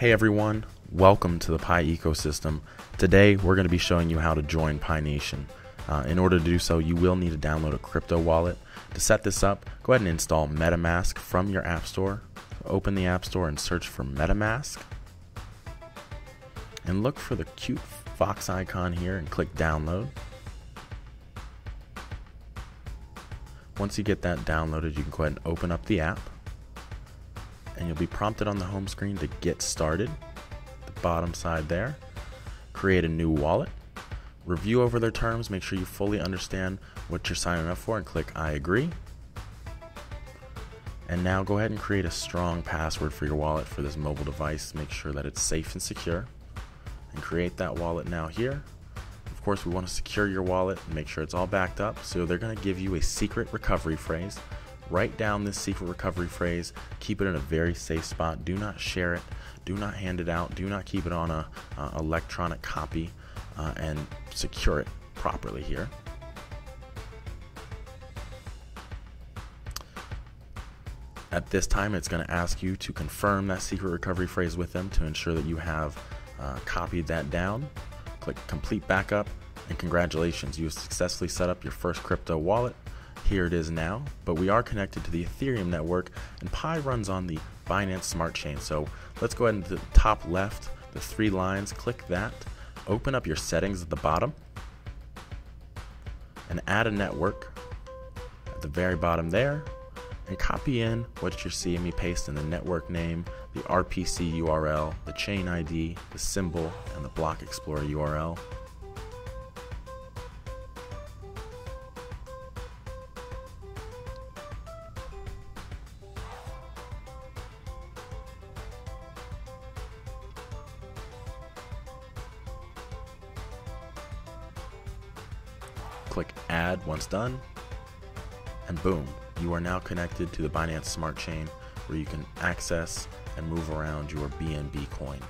Hey everyone, welcome to the PYE ecosystem. Today we're going to be showing you how to join PYE Nation. Uh, in order to do so, you will need to download a crypto wallet. To set this up, go ahead and install MetaMask from your App Store. Open the App Store and search for MetaMask. And look for the cute fox icon here and click download. Once you get that downloaded, you can go ahead and open up the app and you'll be prompted on the home screen to get started. The bottom side there. Create a new wallet. Review over their terms, make sure you fully understand what you're signing up for, and click I agree. And now go ahead and create a strong password for your wallet for this mobile device. Make sure that it's safe and secure. And create that wallet now here. Of course, we want to secure your wallet and make sure it's all backed up. So they're going to give you a secret recovery phrase Write down this secret recovery phrase. Keep it in a very safe spot. Do not share it. Do not hand it out. Do not keep it on a uh, electronic copy, uh, and secure it properly here. At this time, it's going to ask you to confirm that secret recovery phrase with them to ensure that you have uh, copied that down. Click complete backup, and congratulations, you have successfully set up your first crypto wallet here it is now, but we are connected to the Ethereum network, and PYE runs on the Binance Smart Chain. So let's go ahead and to the top left, the three lines, click that, open up your settings at the bottom, and add a network at the very bottom there, and copy in what you're seeing me paste in the network name, the RPC URL, the chain ID, the symbol, and the block explorer URL. Click Add once done, and boom, you are now connected to the Binance Smart Chain where you can access and move around your BNB coin.